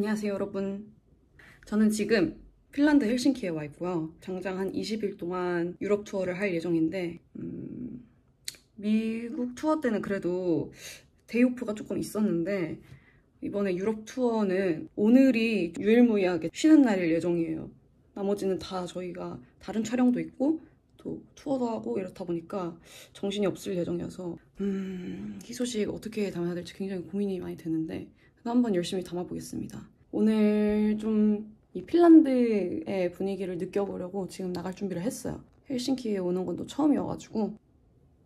안녕하세요 여러분. 저는 지금 핀란드 헬싱키에 와 있고요. 장장 한 20일 동안 유럽 투어를 할 예정인데 음, 미국 투어 때는 그래도 day off가 조금 있었는데 이번에 유럽 투어는 오늘이 유일무이하게 쉬는 날일 예정이에요. 나머지는 다 저희가 다른 촬영도 있고 또 투어도 하고 이렇다 보니까 정신이 없을 예정이어서 음, 이 소식 어떻게 담아야 될지 굉장히 고민이 많이 되는데 한번 열심히 담아보겠습니다. 오늘 좀 이 핀란드의 분위기를 느껴보려고 지금 나갈 준비를 했어요. 헬싱키에 오는 건 또 처음이어가지고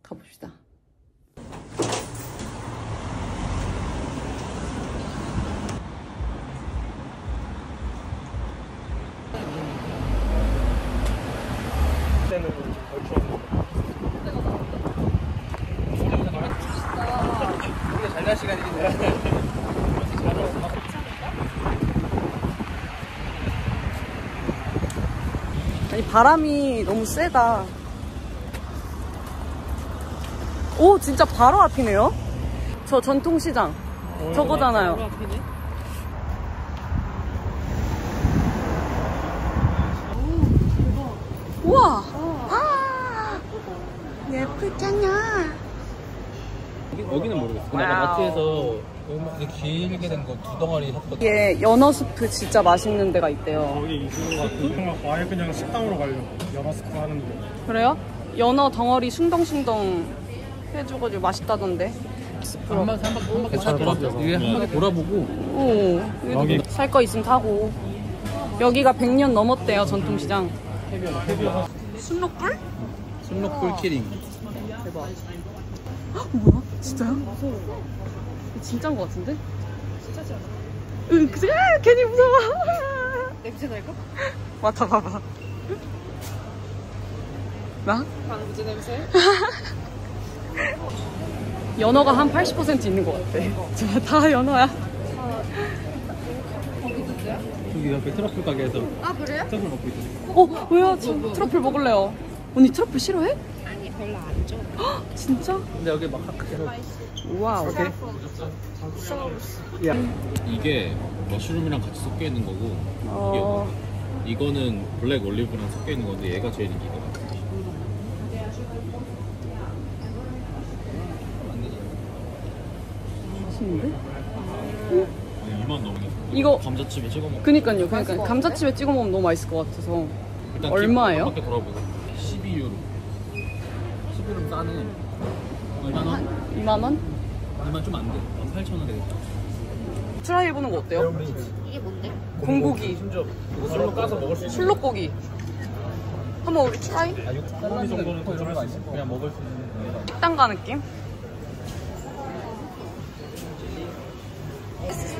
가봅시다. 때는 덜 추웠는데. 우리가 잘갈 시간이긴데. 아니 바람이 너무 세다. 오 진짜 바로 앞이네요. 저 전통시장 저거잖아요. 우와. 아 예쁘잖아. 여기는 모르겠어. 근데. 마트에서 이렇게 길게 된 거 두 덩어리 샀거든. 이게 연어 스프 진짜 맛있는 데가 있대요. 거기 이수가 그냥 아예 그냥 식당으로 가려고 연어 스프 하는데 그래요? 연어 덩어리 숭덩숭덩 해줘가지고 맛있다던데. 한 바퀴 한 바퀴 한 바퀴 다 돌아. 이게 한 바퀴 돌아보고 오, 여기. 살거 있으면 타고. 여기가 100년 넘었대요, 전통시장. 순록불? 순록불 키링. 대박. 헉, 뭐야? 진짜요? 진짜인 것 같은데? 진짜지 않아? 응, 그치? 아, 괜히 무서워. 냄새 날까? 맡아봐봐. 나? 방부제 냄새? 연어가 한 80% 있는 것 같아. 진짜 다 연어야. 저기 옆에 트러플 가게에서 아 그래요? 트러플 먹고 있어. 어, 왜요? 저 트러플 먹을래요. 언니 트러플 싫어해? 아니 별로 안 좋아 진짜? 근데 여기 막 계속 wow. 이게 mushroom이랑 같이 섞여 있는 거고 어, 이거는 black olive랑 섞여 있는 건데 얘가 제일 인기가 많아. 맛있는데? 2만 넘게. 이거- 감자칩에 찍어 먹고. 그니까요, 그니까요. 감자칩에 찍어 먹으면 너무 맛있을 것 같아서. 일단 얼마예요? 한 바퀴 돌아보고. 12유로. 11은 싸네. 얼마 원? 2만 원? 얼마 좀 안 돼. 18,000원 되겠다. try 해보는 거 어때요? 이게 뭔데? 곰고기, 순록 까서 먹을 수 있는. 순록고기. 한번 우리 try? 아, 6 정도는 거의 수 있어. 그냥 먹을 수 있는. 식당가 느낌?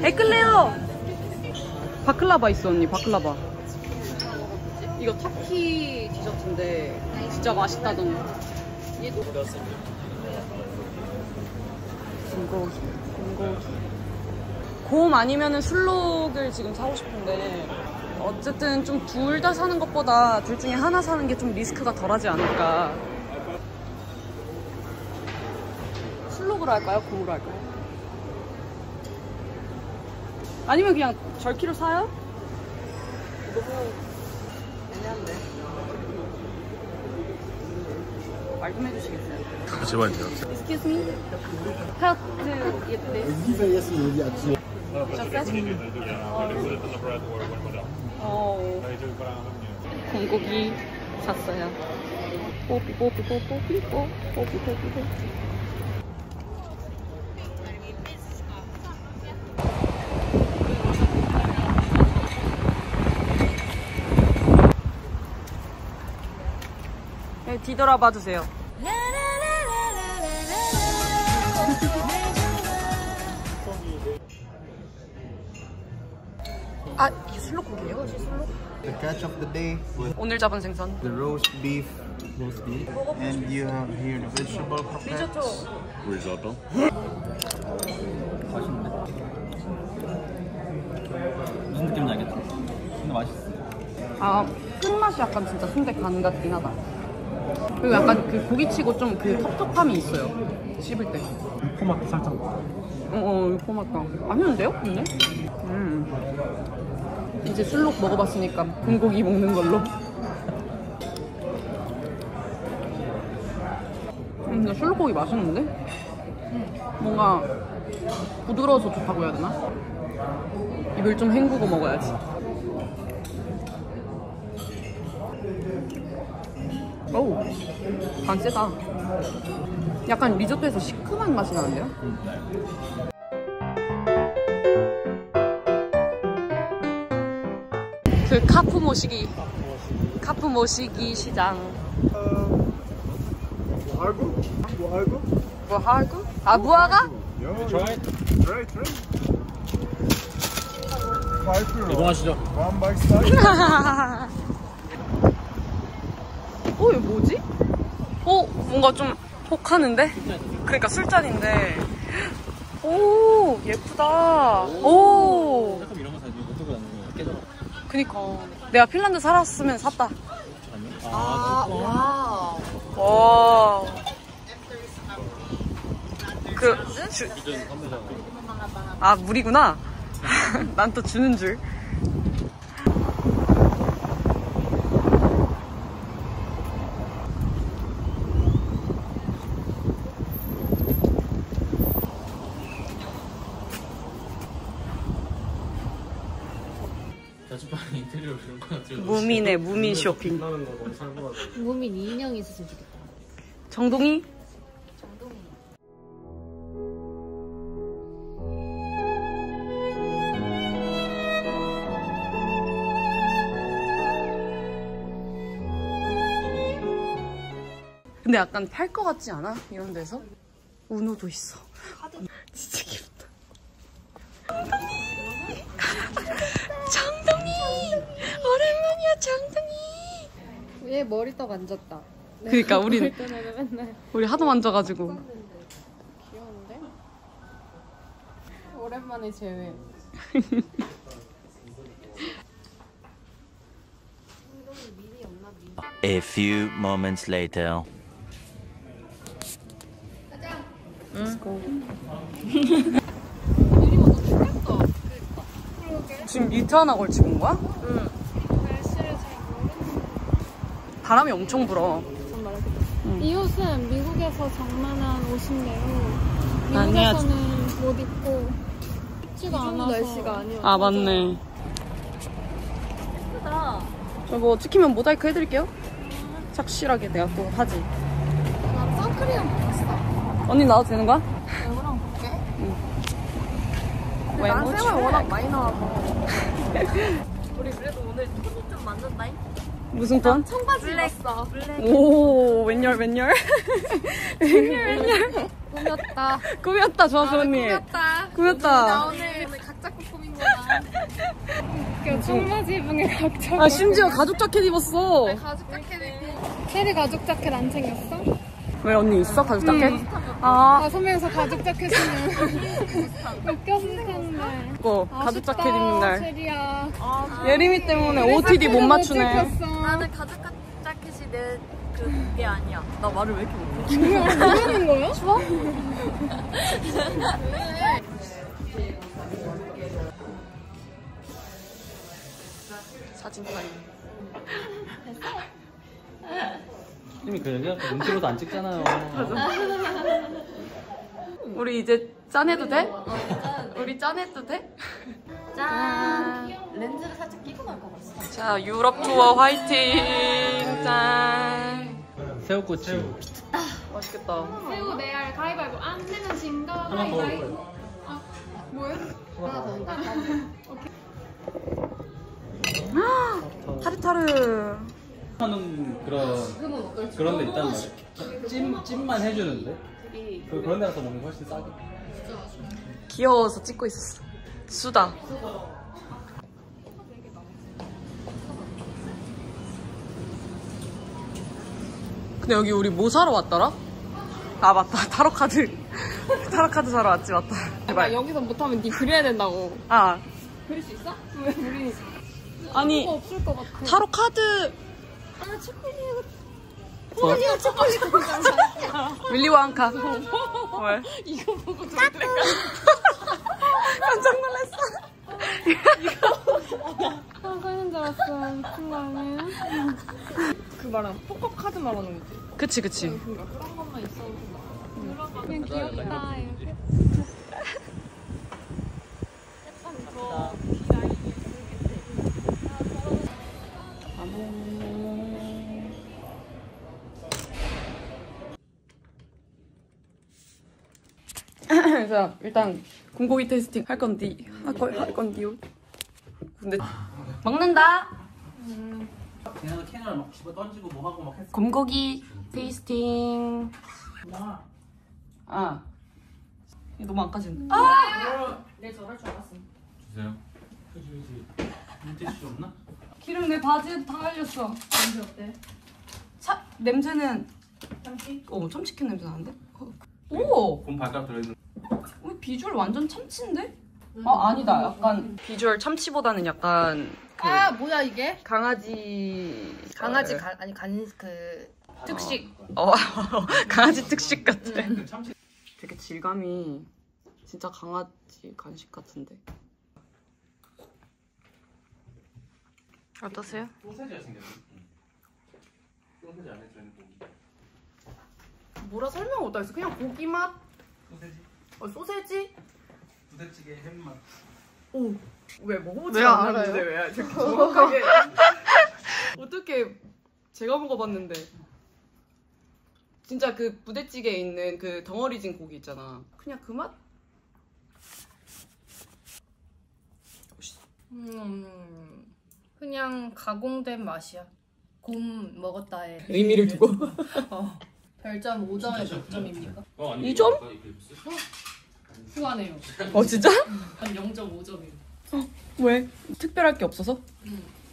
에클레어! 바클라바 있어 언니 바클라바 이거 터키 디저트인데 진짜 맛있다던데 얘도 군고기 군고기 곰 아니면은 술록을 지금 사고 싶은데 어쨌든 좀 둘 다 사는 것보다 둘 중에 하나 사는 게 좀 리스크가 덜하지 않을까 술록으로 할까요? 곰으로 할까요? 아니면 그냥 절키로 사요? 너무 애매한데 말좀 해주시겠어요? 제발요. Excuse me? How to eat this? 어, 공고기 샀어요. 뽀삐 뽀삐 뽀삐 뽀삐 뽀삐 뽀삐 뽀삐 네, 뒤돌아봐 주세요. 아, 이게 술록고기예요? The catch of the day was 오늘 잡은 생선. the roast beef, roast beef, and you have here the vegetable croquettes. 리조또. 무슨 느낌인지 알겠지? 근데 맛있어. 아, 끝맛이 약간 진짜 순대 간 같긴 하다. 그리고 약간 그 고기치고 좀 그 텁텁함이 있어요. 씹을 때. 토마토 살짝 어, 어, 고맙다. 맛있는데요? 근데? 음. 이제 술록 먹어봤으니까 불고기 먹는 걸로. 음, 근데 술록고기 맛있는데? 뭔가 부드러워서 좋다고 해야 되나? 입을 좀 헹구고 먹어야지. 어우, 간 세다. 약간 리조또에서 시큼한 맛이 나는데요? 그 카프 모시기 카프 모시기 시장 Argo? Argo? 뭐 하고? 아 무화과? 이동하시죠. 어 이거 뭐지? 어 뭔가 좀 혹하는데? 그러니까 술잔인데 오 예쁘다 오 약간 이런 거 사지 어떻게 하는 거야? 깨져라. 그니까 내가 핀란드 살았으면 샀다 아, 와. 와. 그, 주. 아, 물이구나. 난 또 주는 줄. 자취방 인테리어 이런 거 같아요. 무민의 무민 쇼핑. 무민 인형 있었으면 좋겠다. 정동이? 근데 약간 팔 것 같지 않아? 이런 데서? 우노도 있어. 진짜 얘 머리 떡 앉았다. 그니까 우린 때는 맨날 우리 하도 만져가지고 귀여운데? 오랜만에 제외. A few moments later. 지금 니트 하나 걸치고 온 거야? 응. 바람이 엄청 불어. 이 옷은 미국에서 장만한 옷인데요. 미국에서는 못 입고 춥지가 않아서 날씨가 아니야. 아 맞네. 저뭐 찍히면 모자이크 해드릴게요. 착실하게 내가 또 하지. 난 선크림 먹었어. 언니 나와도 되는 거야? 볼게. 왜난뭐 생활? 워낙 많이 나와서. 우리 그래도 오늘 톤이 좀 맞는다잉? 무슨 톤? 청바지 입었어. 오 웬열 웬열 웬열 웬열 꾸몄다. 꾸몄다 조합수 언니 꾸몄다. 나 꾸몄다 오늘 오늘 각자 꾸민 거야. 웃겨. 청바지 입은 게 각자. 아 심지어 가죽 자켓 입었어 가죽 자켓 입고. 캐리 가죽 자켓 안 챙겼어? 왜 언니 있어 가죽 자켓? 아 다섯 명이서 가죽 자켓이면 웃겼을 텐데. 어, 가죽 자켓 입는 날 체리야. 예림이 때문에 OOTD 못 맞추네 나는 가죽 자켓이 내 그게 아니야. 나 말을 왜 이렇게 못해? 뭐하는 거야? 추워? 사진 타임 이미 그 얘기하고 눈치로도 안 찍잖아요. 우리 이제 짠해도 돼? 우리 짠해도 돼? 짠. 렌즈를 살짝 끼고 나올 것 같아. 자 유럽 투어 화이팅 짠 새우꼬치. 맛있겠다 새우 내알 가위바위보 안 내면 진거 하나 더 가위바위보 먹어요. 뭐야? 하나 더 온다. 타르타르 하는 그런 그런 데 있단 말이야. 찜 찜만 해주는데. 그 그런 데 가서 먹는 게 훨씬 싸게. 귀여워서 찍고 있었어 수다 근데 여기 우리 뭐 사러 왔더라? 아 맞다 타로카드 타로카드 사러 왔지 맞다 제발 여기서 못하면 네 그려야 된다고 아 그릴 수 있어? 왜 우리 아니 없을 것 같아 타로카드 아 초콜릿 뭐? 초콜릿 초콜릿 윌리 웡카 뭘? 이거 보고 놀래 깜짝 놀랐어 서 있는 줄 알았어. 미친 거 아니에요? 그 말은 포커 카드 말하는 거지. 그치 그치. 그냥 귀엽다. 이렇게. 그래서 일단 군고기 테스팅 할 건디 할걸 할 건디요. 근데 먹는다. 걔네가 캐널 막 집어 던지고 뭐 하고 막 했어. 곰고기 테이스팅. 아. 이거 너무 안 까지는. 아! 주세요. 물티슈 없나? 기름 내 바지에도 다 날렸어. 냄새 어때? 차 냄새는 참치? 어 참치캔 냄새 나는데? 어. 오! 곰 발가락 들어있는. 어, 비주얼 완전 참치인데? 아 아니다. 약간 비주얼 참치보다는 약간 그 아 뭐야 이게? 강아지 강아지 간 아니 간그 특식. 어 강아지 특식 같아. 그 참치. 되게 질감이 진짜 강아지 간식 같은데. 어떠세요? 소세지가 생겼네. 소세지 안에 들어있는 고기. 뭐라 설명 못하겠어. 그냥 고기 맛. 소세지. 어, 소세지. 부대찌개 햄맛. 왜 먹어보지 왜 않았는데 알아요? 왜 정확하게? 어떻게 제가 먹어봤는데 진짜 그 부대찌개에 있는 그 덩어리진 고기 있잖아. 그냥 그 맛? 음, 그냥 가공된 맛이야. 곰 먹었다에 의미를 두고. 어, 별점 5점에 몇 점입니까? 어, 아니, 이 점? 후하네요. 어 진짜? 한 0.5점이에요. 왜? 특별할 게 없어서?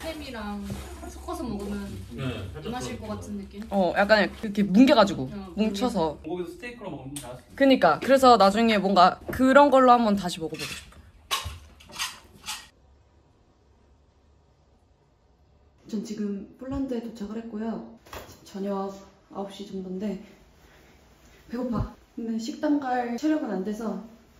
햄이랑 섞어서 먹으면 네, 안 마실 것 같은 느낌? 어 약간 이렇게 뭉개가지고 어, 뭉쳐서. 고기도 스테이크로 먹으면 나았어. 그니까 그래서 나중에 뭔가 그런 걸로 한번 다시 먹어보고 싶어. 전 지금 폴란드에 도착을 했고요. 저녁 9시 정도인데 배고파. 근데 식당 갈 체력은 안 돼서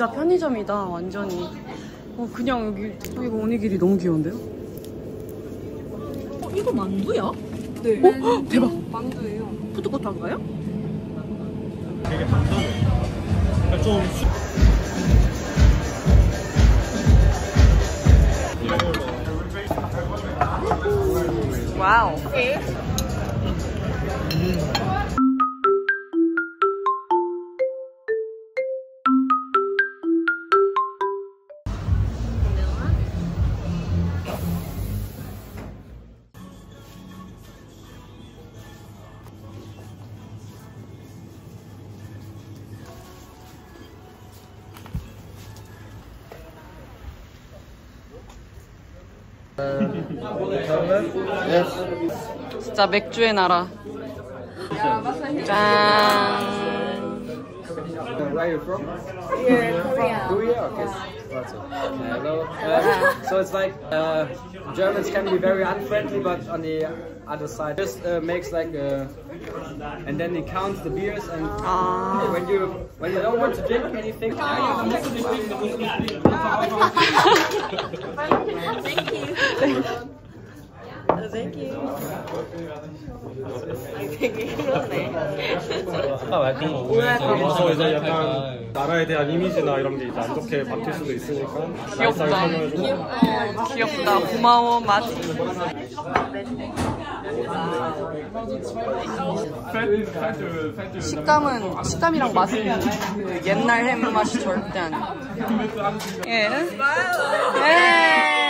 진짜 편의점이다 완전히. 어 그냥 여기 어, 이거 오니길이 너무 귀여운데요? 어 이거 만두야? 네. 어 헉, 대박. 만두예요. 푸드코트인가요? 되게 단단해. 그러니까 좀 수... 와우. 진짜 맥주의 나라. 짠. Where are you from? Yeah, Korea. Korea? Okay. That's it. Hello. Uh, so it's like uh, Germans can be very unfriendly, but on the other side, just uh, makes like a, and then he counts the beers, and when you when you don't want to drink anything, 그래서 이제 약간 나라에 대한 이미지나 이런 게 이제 안 좋게 바뀔 수도 있으니까 귀엽다. 좀 귀엽다. 고마워, 마티. 식감은 식감이랑 맛은 그 옛날 햄 맛이 절대 아니야. 예. 예.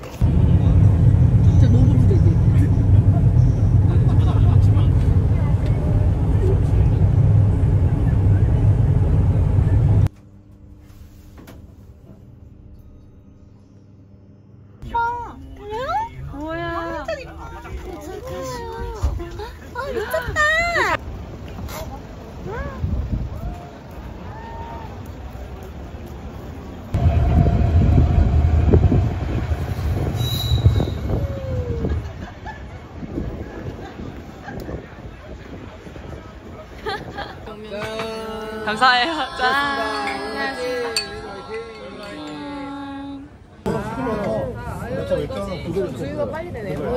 감사해요. 짠.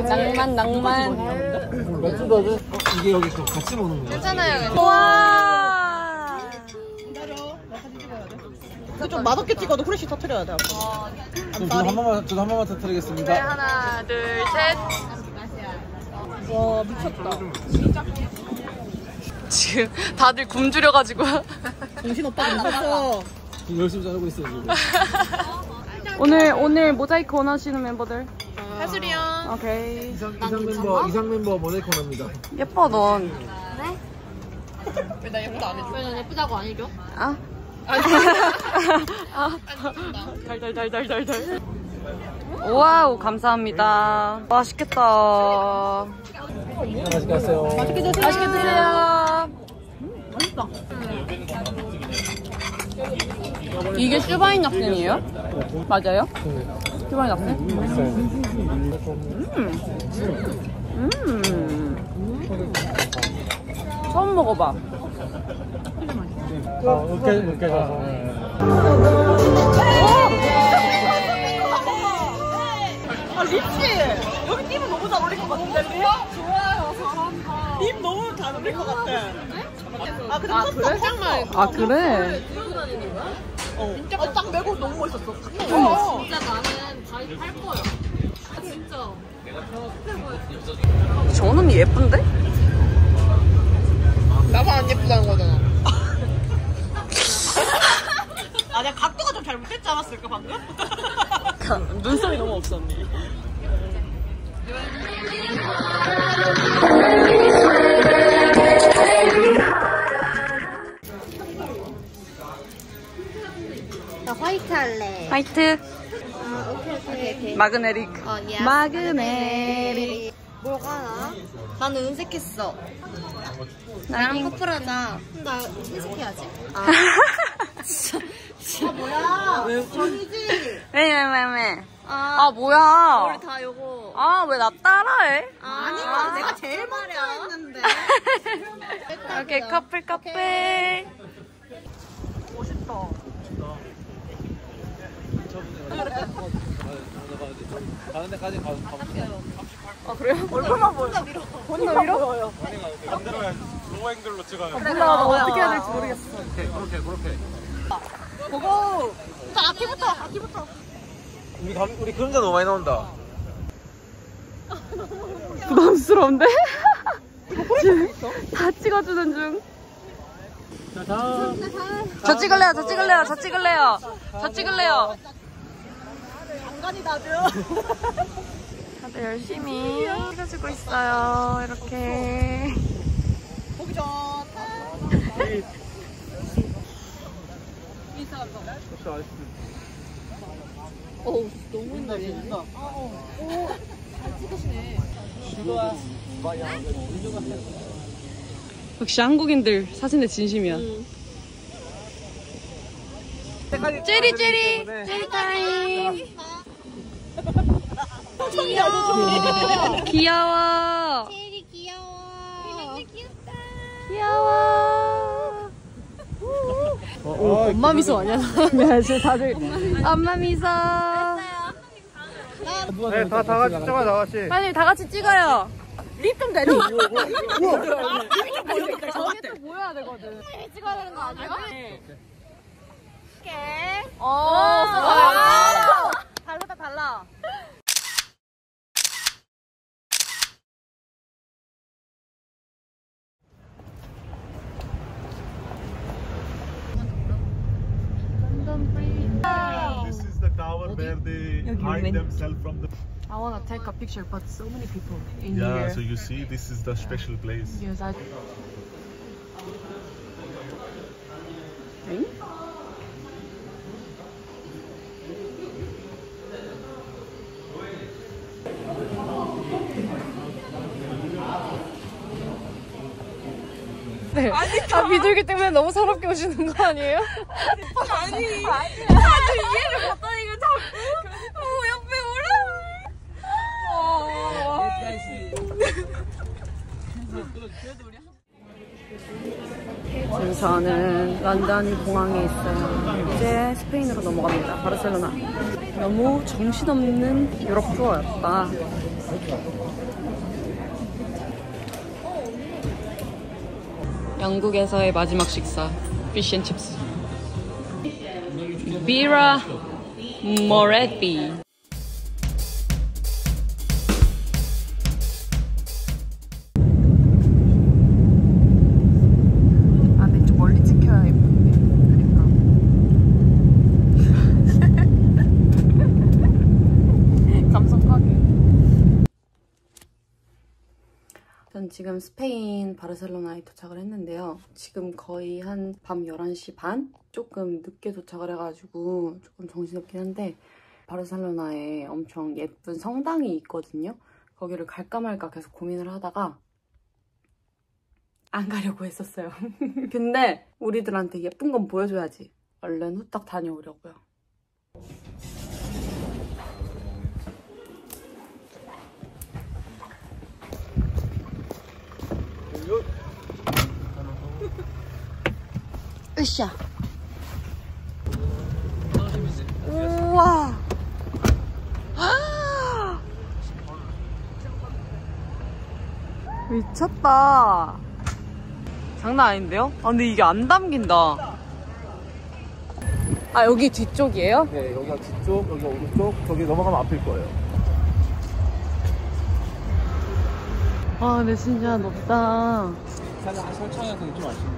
낭만 낭만. 이게 여기 같이 먹는 거야? 괜찮아요. 와. 좀 맛없게 찍어도 후레쉬 터트려야 돼. 저도 한 번만 저도 한 번만 터뜨리겠습니다. 네, 하나, 둘, 셋. 와 미쳤다. 지금 다들 굶주려가지고. 정신 오빠 미쳤어. 열심히 자르고 있어요 지금. 오늘 오늘 모자이크 원하시는 멤버들. 하슬이 형. 오케이. 이상, 이상 멤버 이상 멤버 모자이크 원합니다. 예뻐 넌. 왜나 예쁘다 안 해줘? 왜난 예쁘다고 안 해줘? 아. 아. 달달달달달달. wow 감사합니다. 맛있겠다. 맛있게 하세요. 맛있게 드세요. 이게 슈바인 낙생이에요? 맞아요? 슈바인 낙생? 음. 음. 처음 먹어봐. 으깨 으깨져서. 아 립씨 여기 띠면 너무 잘 어울릴 것 같은데 립? 좋아요 잘한다. 립 너무 잘 어울릴 것 같아. 아 근데 아, 그래? 짱말. 아 그래? 어. 어, 딱 메고 너무 멋있었어. 어머. 진짜 나는 다이 팔 거야. 아, 진짜. 전 언니 예쁜데? 나만 안 예쁘다는 거잖아. 아 내가 각도가 좀 잘못됐지 않았을까 방금? 눈썹이 너무 없어 언니. 할래. 화이트. 아, 오케이, 오케이, 오케이. 마그네릭. 어, 예. 마그네릭. 뭐가 나? 나는 은색했어. 나랑 커플하자. 나 흰색해야지. 아. 아 뭐야? 왜 전이지? 왜, 왜, 왜, 왜. 아, 아, 뭐야. 우리 다 요거. 아, 왜 나 따라해? 아 니 아, 내가 제일 먼저 했는데. 오케이, 커플, 커플. 가는 데까지 가. 아, 그래요? 얼굴만 보여. 혼자 밀어? 반대로 해야지. 로앵글로 찍어요. 몰라, 나 어떻게 해야 될지 모르겠어. 그렇게 그렇게 그렇게. 보고. 자 아키부터 아키부터. 우리 감, 우리 그림자 너무 많이 나온다. 부담스러운데? 다 찍어주는 중. 저 찍을래요, 저 찍을래요, 저 찍을래요. 저 찍을래요. 장관이 나죠. 다들 열심히 찍어주고 있어요. 이렇게. 보기 좋다. 너무 힘들다. 역시 한국인들 사진에 진심이야. 찌리 찌리 찌리 타임. 귀여워. 귀여워. 제리 귀여워. 귀엽다. 귀여워. 엄마 미소 아니야? 네, 지금 다들 엄마 미소. 네, 다, 다 같이 찍어, 다 같이. 빨리 다 같이 찍어요. lip 좀 내려. 저게 또 모여야 되거든. 찍어야 되는 거 아니야? 오, 어, 다르다 달라. This is the tower where they hide themselves from the. I wanna take a picture, but so many people in Yeah, here. so you see, this is the special place. Yes, I. 응? 네. 아 비둘기 때문에 너무 서럽게 오시는 거 아니에요? 아니. 아니. 다들 이해를 못하니까 자꾸. 어, 옆에 지금 저는 런던 공항에 있어요. 이제 스페인으로 넘어갑니다. 바르셀로나. 너무 정신없는 유럽 투어였다. 영국에서의 마지막 식사. 피쉬앤칩스. 비라 모레비. 지금 스페인 바르셀로나에 도착을 했는데요. 지금 거의 한 밤 11시 반? 조금 늦게 도착을 해가지고 조금 정신없긴 한데 바르셀로나에 엄청 예쁜 성당이 있거든요. 거기를 갈까 말까 계속 고민을 하다가 안 가려고 했었어요. 근데 우리들한테 예쁜 건 보여줘야지. 얼른 후딱 다녀오려고요. 으쌰. 우와. 아! 미쳤다. 장난 아닌데요? 아, 근데 이게 안 담긴다. 아, 여기 뒤쪽이에요? 네, 여기가 뒤쪽, 여기 오른쪽, 저기 넘어가면 앞일 거예요. 아, 근데 진짜 높다. 살짝 설창해서 좀 아쉽네.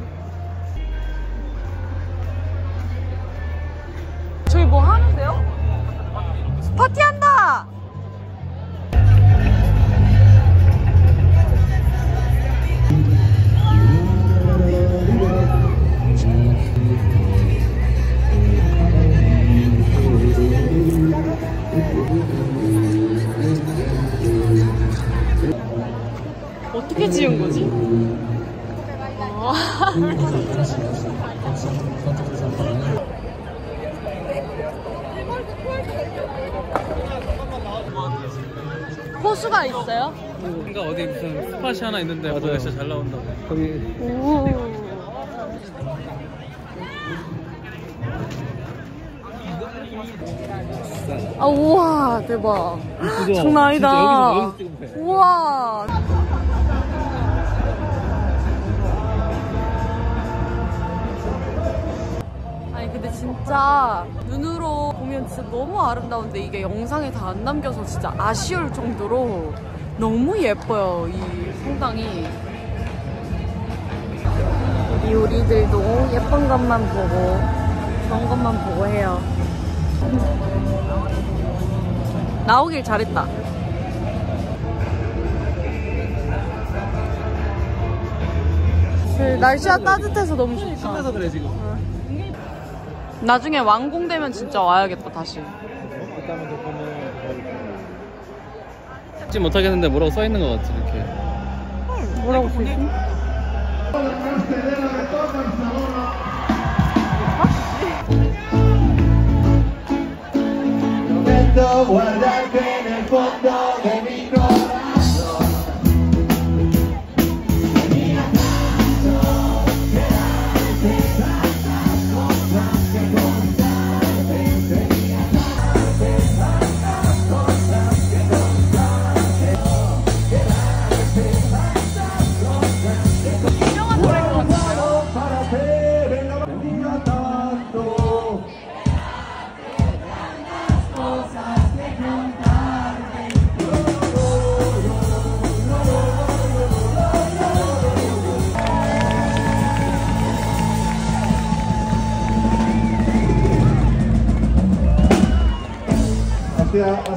호수가 있어요? 그러니까 어디 무슨 스팟이 하나 있는데 거기가 진짜 잘 나온다고. 거기. 오. 아 우와 대박. 장난 아니다. 우와 진짜 눈으로 보면 진짜 너무 아름다운데 이게 영상에 다안 남겨서 진짜 아쉬울 정도로 너무 예뻐요 이 성당이. 이 우리들도 예쁜 것만 보고 좋은 것만 보고 해요. 나오길 잘했다. 그 날씨가 따뜻해서 너무 좋다. 신나서 그래 지금. 나중에 완공되면 진짜 와야겠다 다시 찍지 못하겠는데 뭐라고 써 있는 것 같지 이렇게. 뭐라고 써있지?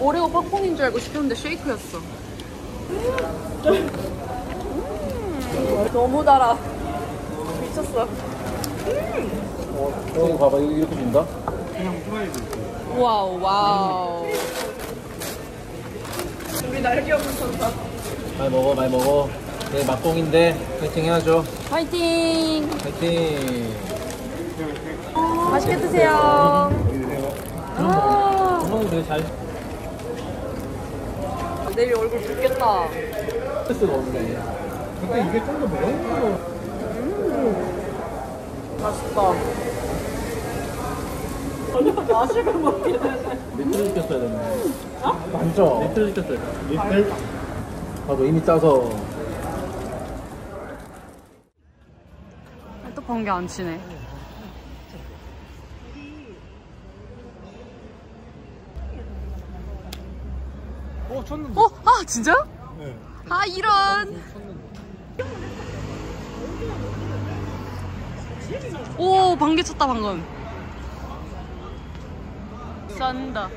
오레오 팝콘인 줄 알고 시켰는데 쉐이크였어. 음, 너무 달아. 미쳤어. 어, 봐봐 이렇게 준다. wow, wow. 우리 날개 없는 천사. 많이 먹어 많이 먹어. 네 막공인데 파이팅 해야죠. 파이팅! 파이팅. 맛있게 드세요. 아, 형이 되게 잘 내일 얼굴 붓겠다. 스트레스가 없네. 근데 이게 좀 더 매운 거 맛있다. 맛을 먹게 되네. 리틀 시켰어야 되는데. 많죠? 리틀 시켰어야 돼. 리틀? 봐도 이미 짜서. 또 번개 안 치네. 어 쳤는데 어? 아, 진짜요? 네. 아, 이런. 오, 번개 쳤다, 방금. 싼다.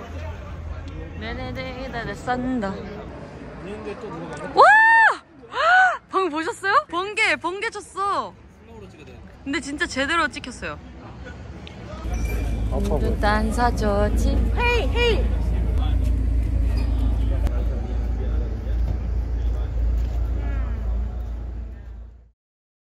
네네네네, 싼다. 와! 방금 보셨어요? 번개, 번개 쳤어. 근데 진짜 제대로 찍혔어요. 아파 보여 단사 좋지. 헤이, 헤이.